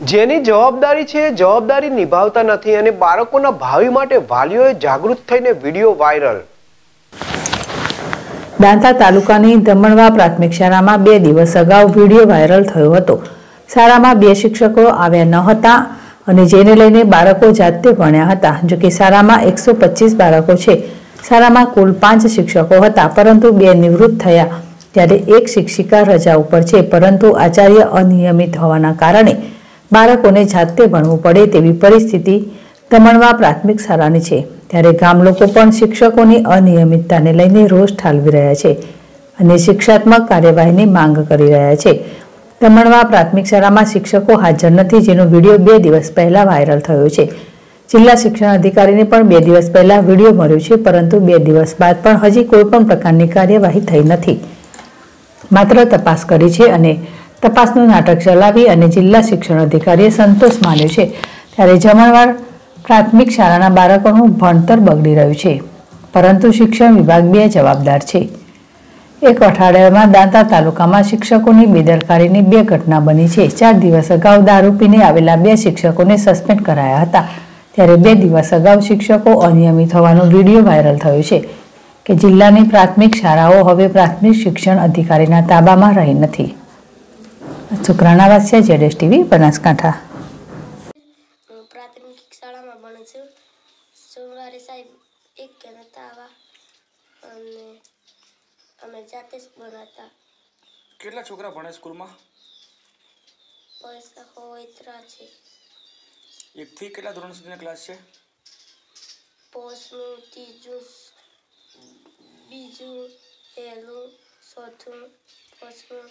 જેની જવાબદારી છે, જવાબદારી નિભાવતા નથી અને બાળકોના ભાવિ માટે વાલીઓએ જાગૃત થઈને વીડિયો વાયરલ. દાંતા તાલુકાની દમણવા પ્રાથમિક શાળામાં બે દિવસ અગાઉ વીડિયો વાયરલ થયો હતો. શાળામાં બે શિક્ષકો આવ્યા ન હતા અને જેને લઈને બાળકો જાતે ભણ્યા હતા. જોકે શાળામાં એકસો પચીસ બાળકો છે. શાળામાં કુલ પાંચ શિક્ષકો હતા, પરંતુ બે નિવૃત્ત થયા. ત્યારે એક શિક્ષિકા રજા ઉપર છે, પરંતુ આચાર્ય અનિયમિત હોવાના કારણે બાળકોને જાતે ભણવું પડે તેવી પરિસ્થિતિ દમણવા પ્રાથમિક શાળાની છે. ત્યારે ગામ લોકો પણ શિક્ષકોની અનિયમિતતાને લઈને રોષ ઠાલવી રહ્યા છે અને શિક્ષાત્મક કાર્યવાહીની માંગ કરી રહ્યા છે. દમણવા પ્રાથમિક શાળામાં શિક્ષકો હાજર નથી, જેનો વીડિયો બે દિવસ પહેલાં વાયરલ થયો છે. જિલ્લા શિક્ષણ અધિકારીને પણ બે દિવસ પહેલાં વીડિયો મળ્યો છે, પરંતુ બે દિવસ બાદ પણ હજી કોઈ પણ પ્રકારની કાર્યવાહી થઈ નથી. માત્ર તપાસ કરી છે અને તપાસનું નાટક ચલાવી અને જિલ્લા શિક્ષણ અધિકારીએ સંતોષ માન્યો છે. ત્યારે જમણવાર પ્રાથમિક શાળાના બાળકોનું ભણતર બગડી રહ્યું છે. પરંતુ શિક્ષણ વિભાગ બે જવાબદાર છે. એક અઠવાડિયામાં દાંતા તાલુકામાં શિક્ષકોની બેદરકારીની બે ઘટના બની છે. ચાર દિવસ અગાઉ દારૂ પીને આવેલા બે શિક્ષકોને સસ્પેન્ડ કરાયા હતા. ત્યારે બે દિવસ અગાઉ શિક્ષકો અનિયમિત હોવાનો વીડિયો વાયરલ થયો છે કે જિલ્લાની પ્રાથમિક શાળાઓ હવે પ્રાથમિક શિક્ષણ અધિકારીના તાબામાં રહી નથી. શુક્રાણા વાસ્યા જેડેશ ટીવી બનાસકાંઠા. હું પ્રાથમિક શાળામાં ભણું છું. સોમવારે સાહેબ એક કે નતા આવા અને અમે જાતે જ ભણાતા. કેટલા છોકરા ભણે સ્કૂલમાં? પૈસા હોય ત્રા છે. એકથી કેટલા ધોરણ સુધીના ક્લાસ છે? પોસનું ત્રીજું બીજું પહેલું ચોથું પાંચમું.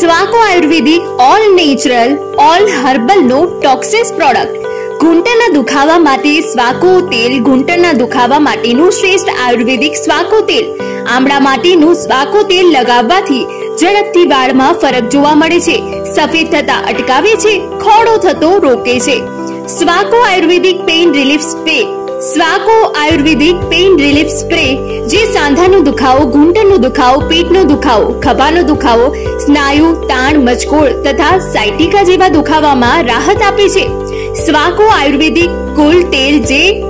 સ્વાકો ayurvedic all natural all herbal no toxins product ઘૂંટણના દુખાવા માટે સ્વાકો તેલ ઘૂંટણના દુખાવા માટેનું શ્રેષ્ઠ આયુર્વેદિક સ્વાકો તેલ. આમળા માટેનું સ્વાકો તેલ લગાવવાથી ઝડપથી વાળમાં ફરક જોવા મળે છે. સફેદ થતા અટકાવે છે, ખોડો થતો રોકે છે. Swaco ayurvedic pain relief spray Swaco ayurvedic pain relief spray જે સાંધાનો દુખાવો, ઘૂંટણનો દુખાવો, પેટનો દુખાવો, ખભાનો દુખાવો, સ્નાયુ, તાણ, મચકોળ તથા સાયટિકા જેવા દુખાવામાં રાહત આપે છે. સ્વાકો આયુર્વેદિક કુલ તેલ જે